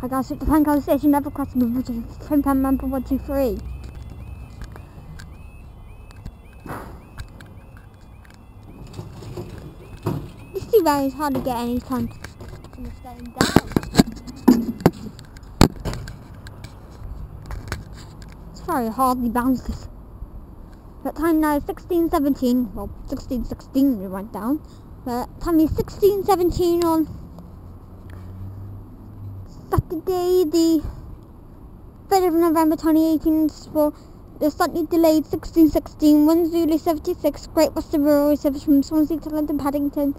I switch the Pencoed station level crossing which is ten pound number one two three. This two is hard to get any time to just down. It's very hardly bounces. But time now is 16.17, well 16.16 we went down. But time is 16.17 on Saturday the 3rd of November 2018 for the slightly delayed 1616 1 Zulu 76 Great Western Railway service from Swansea to London Paddington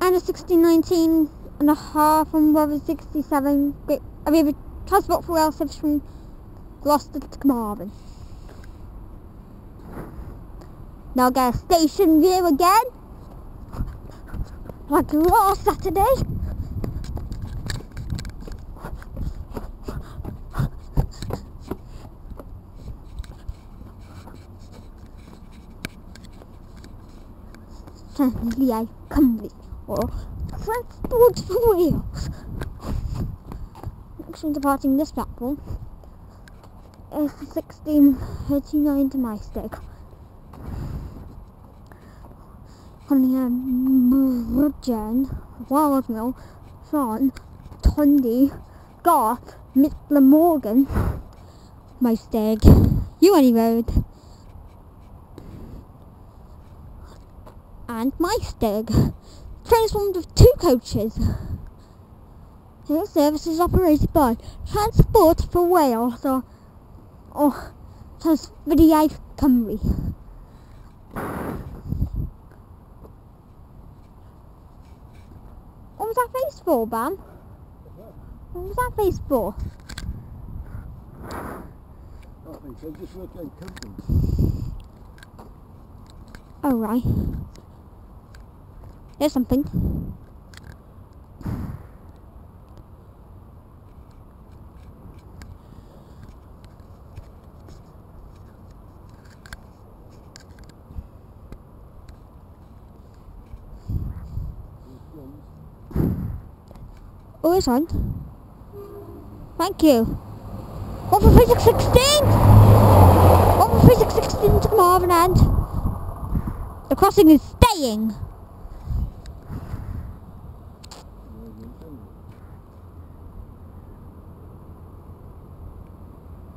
and a 1619 and a half from Brother 67 Great I mean transport for rail service from Gloucester to Carmarthen. Now get a station view again like last Saturday. Sanlia Cymru or Transport for. Next one departing this platform is 1639 to Maesteg. Cunningham, Bridgend, Wildmill, Sarn, Tondu, Garth, Mittler Morgan, Ewenny Road, and Maesteg. Transformed with two coaches. This service is operated by Transport for Wales or, or Trafnidiaeth Cymru. What was that face for, Bam? What was that face for? Nothing, so just work out company. Oh, right. There's something. Oh, it's on. Thank you. What for physics 16? What for physics 16 to Marvin and the crossing is staying. Yeah. I had to see a nine! I had to see a nine to North Paddington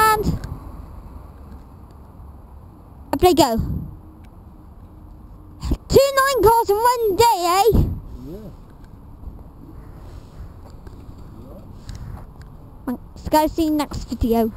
land. I play go. Two nine cars in one day, eh? Yeah. Thanks, guys. See you next video.